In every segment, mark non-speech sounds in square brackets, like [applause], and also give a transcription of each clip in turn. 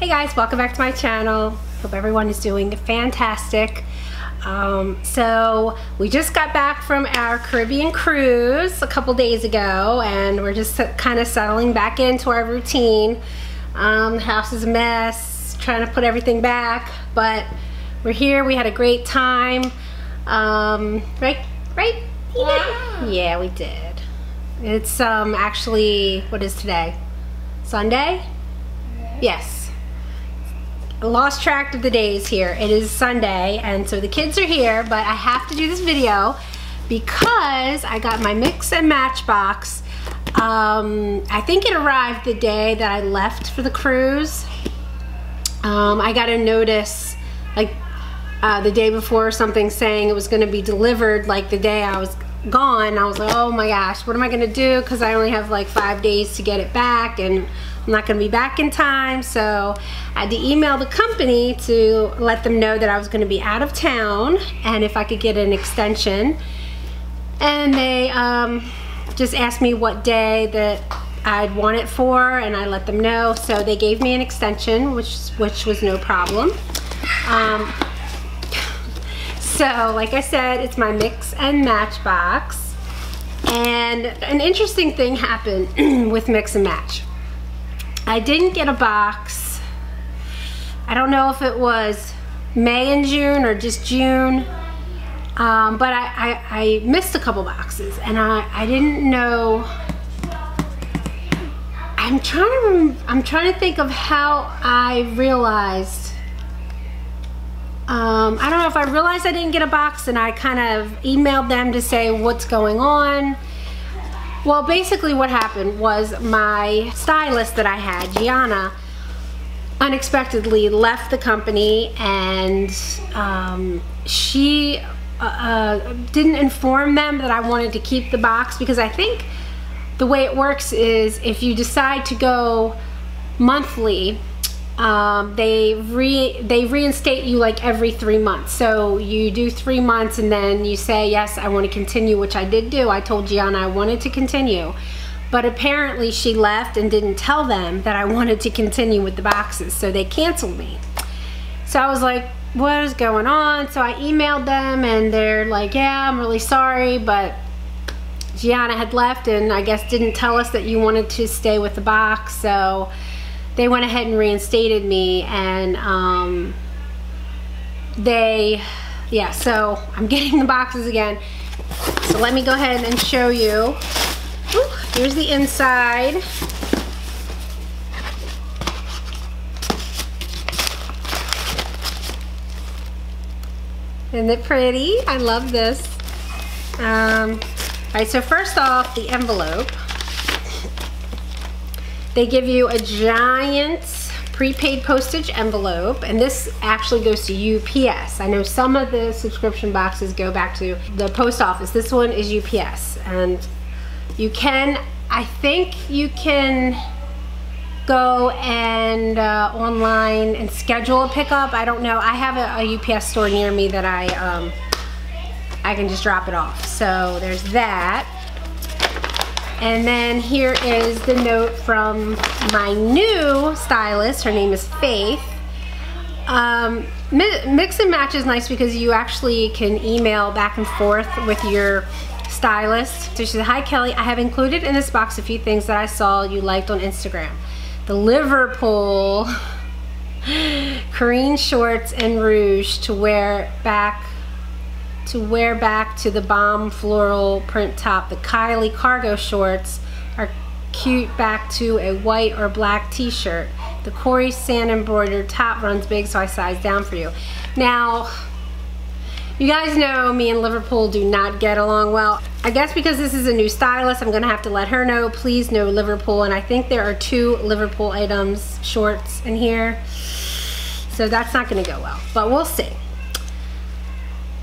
Hey guys, welcome back to my channel. Hope everyone is doing fantastic. Um, so we just got back from our Caribbean cruise a couple days ago and we're just kind of settling back into our routine. Um, the house is a mess, trying to put everything back, but we're here, we had a great time. Um, right, right? Yeah. yeah, we did. It's um, actually, what is today? Sunday? Yes lost track of the days here. It is Sunday, and so the kids are here, but I have to do this video because I got my mix and match box. Um, I think it arrived the day that I left for the cruise. Um, I got a notice like uh, the day before something saying it was going to be delivered like the day I was gone. I was like, oh my gosh, what am I to do? Because I only have like five days to get it back and I'm not to be back in time. So I had to email the company to let them know that I was going to be out of town and if I could get an extension. And they um, just asked me what day that I'd want it for and I let them know. So they gave me an extension, which, which was no problem. Um, so like I said, it's my mix and match box. And an interesting thing happened [clears throat] with mix and match. I didn't get a box. I don't know if it was May and June or just June. Um, but I, I, I, missed a couple boxes and I, I didn't know I'm trying to I'm trying to think of how I realized um, I don't know if I realized I didn't get a box and I kind of emailed them to say what's going on. Well, basically what happened was my stylist that I had, Gianna, unexpectedly left the company and um, she uh, uh, didn't inform them that I wanted to keep the box because I think the way it works is if you decide to go monthly um, they re they reinstate you like every three months. So you do three months and then you say, yes, I want to continue, which I did do. I told Gianna I wanted to continue. But apparently she left and didn't tell them that I wanted to continue with the boxes. So they canceled me. So I was like, what is going on? So I emailed them and they're like, yeah, I'm really sorry, but Gianna had left and I guess didn't tell us that you wanted to stay with the box. So they went ahead and reinstated me and um, they, yeah, so I'm [laughs] getting the boxes again. So let me go ahead and show you. Ooh, here's the inside. Isn't it pretty? I love this. Um, all right, so first off, the envelope. They give you a giant prepaid postage envelope and this actually goes to UPS. I know some of the subscription boxes go back to the post office. This one is UPS and you can, I think you can go and uh, online and schedule a pickup. I don't know. I have a, a UPS store near me that I um, I can just drop it off. So there's that. And then here is the note from my new stylist. Her name is Faith. Um, mix and match is nice because you actually can email back and forth with your stylist. So she said, hi Kelly, I have included in this box a few things that I saw you liked on Instagram. The Liverpool [laughs] Carine shorts and rouge to wear back to wear back to the bomb floral print top. The Kylie cargo shorts are cute back to a white or black t-shirt. The Corey sand embroidered top runs big so I size down for you. Now, you guys know me and Liverpool do not get along well. I guess because this is a new stylist, I'm gonna have to let her know, please no Liverpool. And I think there are two Liverpool items, shorts in here. So that's not gonna go well, but we'll see.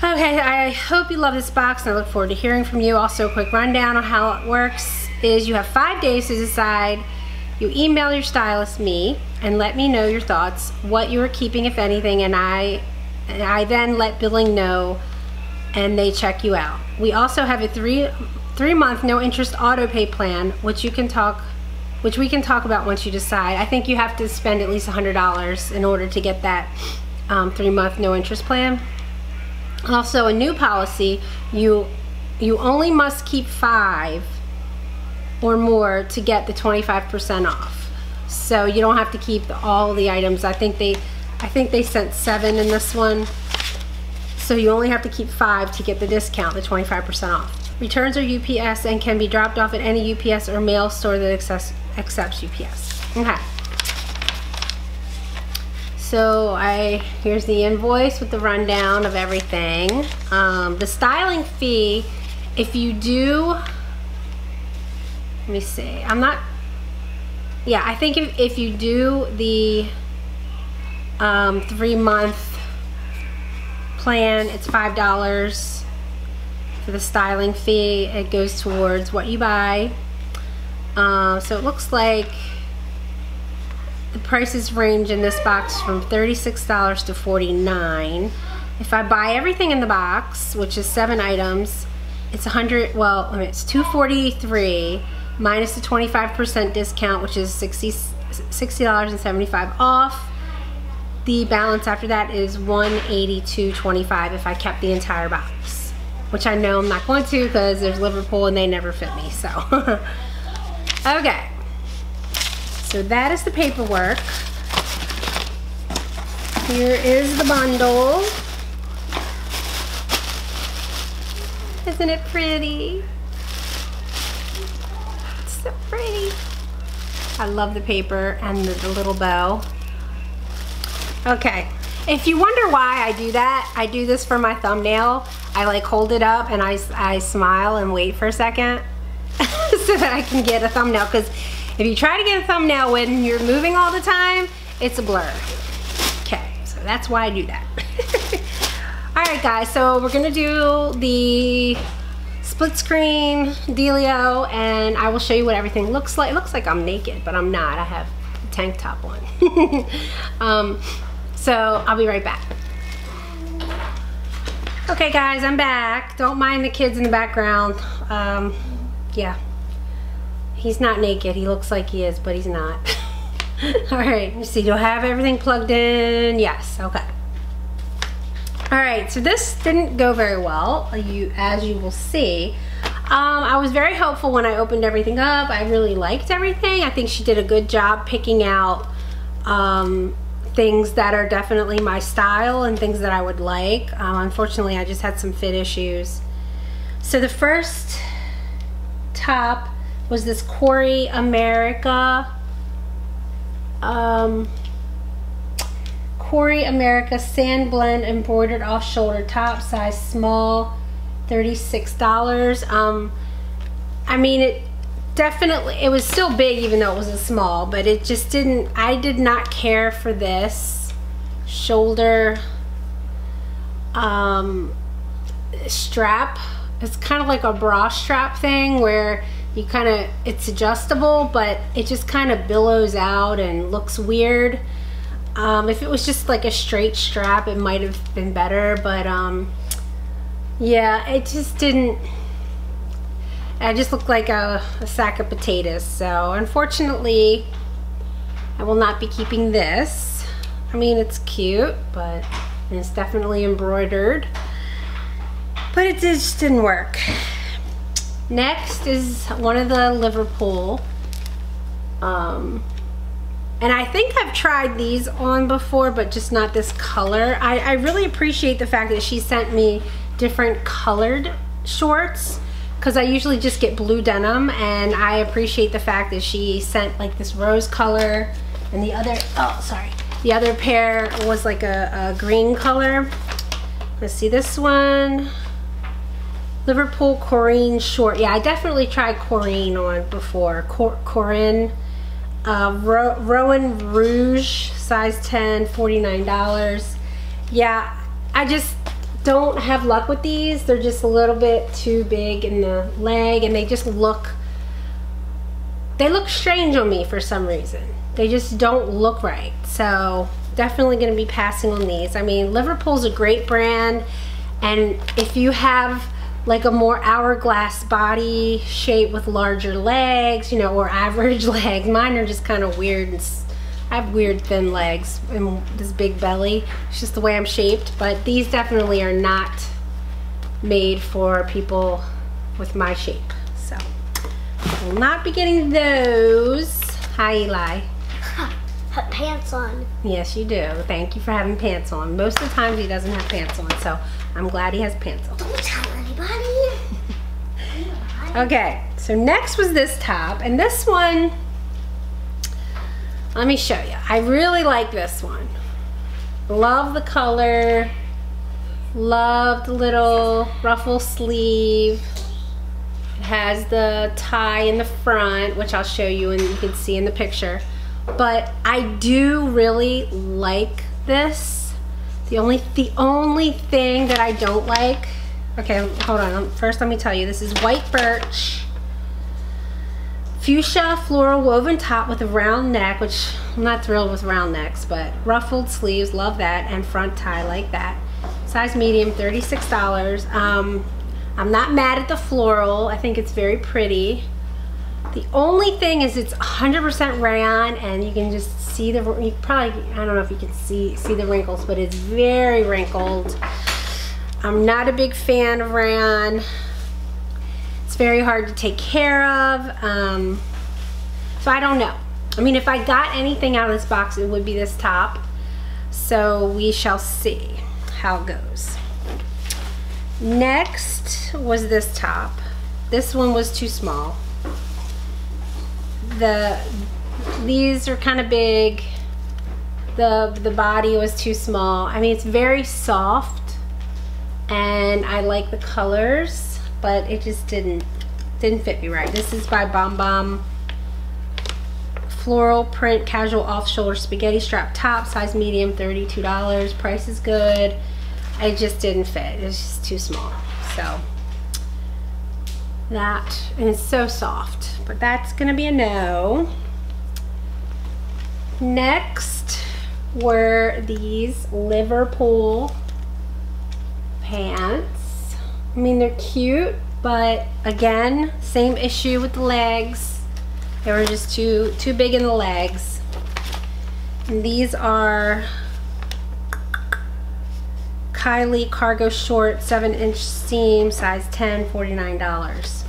Okay, I hope you love this box and I look forward to hearing from you. Also, a quick rundown on how it works is you have five days to decide. You email your stylist, me, and let me know your thoughts, what you are keeping, if anything, and I, and I then let billing know and they check you out. We also have a three, three month no interest auto pay plan, which you can talk which we can talk about once you decide. I think you have to spend at least $100 in order to get that um, three month no interest plan. Also a new policy, you, you only must keep five or more to get the 25% off. So you don't have to keep all the items. I think they, I think they sent seven in this one. So you only have to keep five to get the discount, the 25% off. Returns are UPS and can be dropped off at any UPS or mail store that accepts, accepts UPS. Okay. So I here's the invoice with the rundown of everything. Um, the styling fee, if you do, let me see. I'm not. Yeah, I think if if you do the um, three month plan, it's five dollars for the styling fee. It goes towards what you buy. Uh, so it looks like the prices range in this box from $36 to 49. If I buy everything in the box, which is seven items, it's 100, well, it's 243 minus the 25% discount, which is 60, $60.75 off. The balance after that is 182.25 if I kept the entire box, which I know I'm not going to because there's Liverpool and they never fit me, so. [laughs] okay. So that is the paperwork. Here is the bundle. Isn't it pretty? It's so pretty. I love the paper and the, the little bow. Okay, if you wonder why I do that, I do this for my thumbnail. I like hold it up and I, I smile and wait for a second [laughs] so that I can get a thumbnail because if you try to get a thumbnail when you're moving all the time, it's a blur. Okay, so that's why I do that. [laughs] all right guys, so we're gonna do the split screen dealio and I will show you what everything looks like. It looks like I'm naked, but I'm not. I have a tank top on. [laughs] um, so I'll be right back. Okay guys, I'm back. Don't mind the kids in the background. Um, yeah, He's not naked. He looks like he is, but he's not. [laughs] All right, let's see. Do I have everything plugged in? Yes, okay. All right, so this didn't go very well, you, as you will see. Um, I was very helpful when I opened everything up. I really liked everything. I think she did a good job picking out um, things that are definitely my style and things that I would like. Um, unfortunately, I just had some fit issues. So the first top was this Corey America um, Corey America Sand Blend Embroidered Off Shoulder Top Size Small $36 um, I mean it definitely it was still big even though it was a small but it just didn't I did not care for this shoulder um, strap. It's kind of like a bra strap thing where you kind of, it's adjustable, but it just kind of billows out and looks weird. Um, if it was just like a straight strap, it might have been better, but um, yeah, it just didn't, I just looked like a, a sack of potatoes. So unfortunately, I will not be keeping this. I mean, it's cute, but it's definitely embroidered. But it just didn't work. Next is one of the Liverpool. Um, and I think I've tried these on before, but just not this color. I, I really appreciate the fact that she sent me different colored shorts because I usually just get blue denim and I appreciate the fact that she sent like this rose color and the other, oh sorry, the other pair was like a, a green color. Let's see this one. Liverpool Corinne short. Yeah, I definitely tried Corinne on before. Cor Corinne. Uh, Ro Rowan Rouge, size 10, $49. Yeah, I just don't have luck with these. They're just a little bit too big in the leg and they just look, they look strange on me for some reason. They just don't look right. So definitely going to be passing on these. I mean, Liverpool's a great brand and if you have like a more hourglass body shape with larger legs, you know, or [laughs] average legs. Mine are just kind of weird and I have weird thin legs and this big belly. It's just the way I'm shaped, but these definitely are not made for people with my shape. So, I will not be getting those. Hi, Eli. Have pants on. Yes, you do. Thank you for having pants on. Most of the times he doesn't have pants on, so I'm glad he has pants on. Don't tell anybody. [laughs] Okay, so next was this top, and this one, let me show you. I really like this one. Love the color. Love the little ruffle sleeve. It has the tie in the front, which I'll show you and you can see in the picture. But I do really like this. The only, the only thing that I don't like, okay, hold on. First, let me tell you, this is white birch fuchsia floral woven top with a round neck, which I'm not thrilled with round necks, but ruffled sleeves, love that, and front tie like that. Size medium, $36. Um, I'm not mad at the floral. I think it's very pretty. The only thing is it's 100% rayon and you can just see the, you probably, I don't know if you can see, see the wrinkles, but it's very wrinkled. I'm not a big fan of rayon. It's very hard to take care of. Um, so I don't know. I mean, if I got anything out of this box, it would be this top. So we shall see how it goes. Next was this top. This one was too small. The These are kind of big. The, the body was too small. I mean, it's very soft and I like the colors but it just didn't didn't fit me right. This is by Bom Bom Floral Print Casual Off-Shoulder Spaghetti Strap Top, size medium, $32. Price is good. It just didn't fit. It's just too small. So that, and it's so soft, but that's gonna be a no. Next were these Liverpool pants. I mean, they're cute, but again, same issue with the legs. They were just too, too big in the legs. And these are Kylie cargo short, seven inch seam, size 10, $49.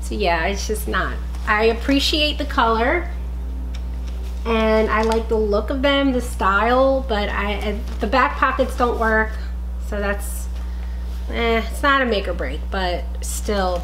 So yeah, it's just not. I appreciate the color and I like the look of them, the style, but I the back pockets don't work. So that's eh, it's not a make or break, but still,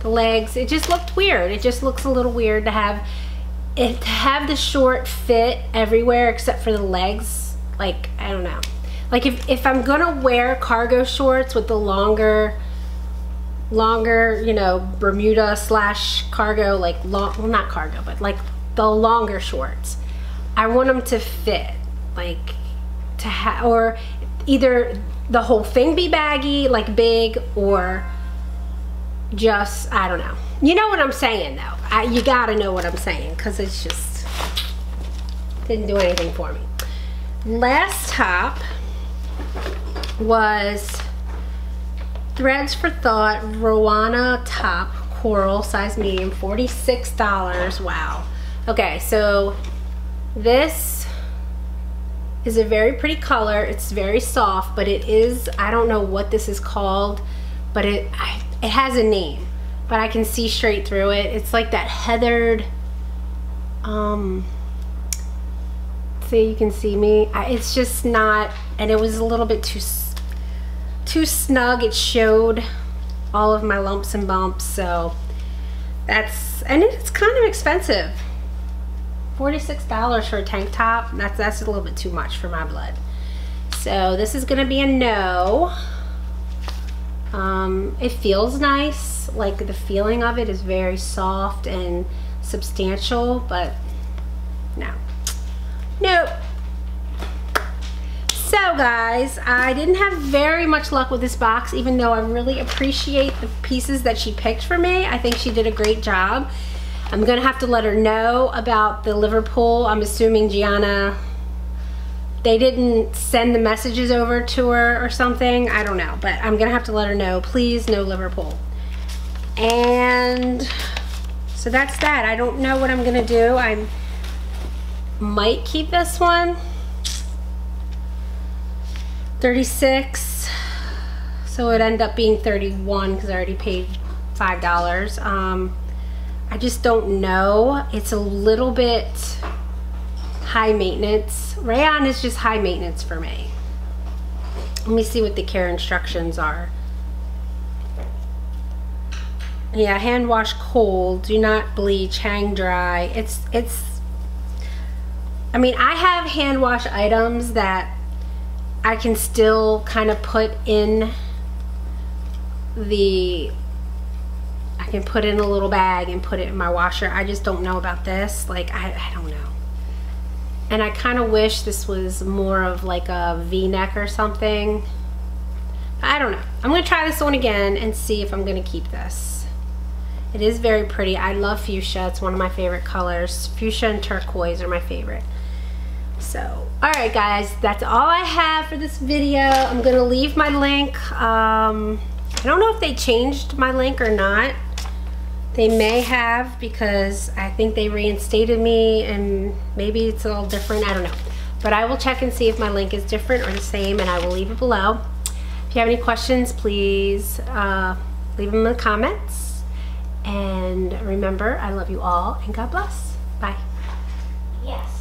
the legs, it just looked weird. It just looks a little weird to have it to have the short fit everywhere except for the legs. Like, I don't know. Like if, if I'm gonna wear cargo shorts with the longer, longer, you know, Bermuda slash cargo, like long, well not cargo, but like the longer shorts, I want them to fit. Like to have, or either the whole thing be baggy, like big, or just, I don't know. You know what I'm saying though. I, you gotta know what I'm saying because it's just, didn't do anything for me. Last top was Threads for Thought Rowana top coral size medium $46 wow okay so this is a very pretty color. It's very soft, but it is, I don't know what this is called, but it, I, it has a name, but I can see straight through it. It's like that heathered, um, see you can see me. I, it's just not, and it was a little bit too, too snug. It showed all of my lumps and bumps, so that's, and it's kind of expensive. $46 for a tank top. That's, that's a little bit too much for my blood. So this is gonna be a no. Um, it feels nice. Like the feeling of it is very soft and substantial, but no. Nope. So guys, I didn't have very much luck with this box, even though I really appreciate the pieces that she picked for me. I think she did a great job. I'm gonna have to let her know about the Liverpool. I'm assuming Gianna they didn't send the messages over to her or something. I don't know, but I'm gonna have to let her know. Please, no Liverpool. And so that's that. I don't know what I'm gonna do. I might keep this one. 36. So it ended up being 31 because I already paid $5. Um, I just don't know. It's a little bit high maintenance. Rayon is just high maintenance for me. Let me see what the care instructions are. Yeah, hand wash cold, do not bleach, hang dry. It's, it's, I mean, I have hand wash items that I can still kind of put in the I can put in a little bag and put it in my washer. I just don't know about this. Like, I, I don't know. And I kind of wish this was more of like a v-neck or something. I don't know. I'm going to try this one again and see if I'm going to keep this. It is very pretty. I love fuchsia. It's one of my favorite colors. Fuchsia and turquoise are my favorite. So, alright guys, that's all I have for this video. I'm to leave my link. Um, I don't know if they changed my link or not. They may have because I think they reinstated me and maybe it's a little different. I don't know. But I will check and see if my link is different or the same and I will leave it below. If you have any questions, please uh, leave them in the comments. And remember, I love you all and God bless. Bye. Yes.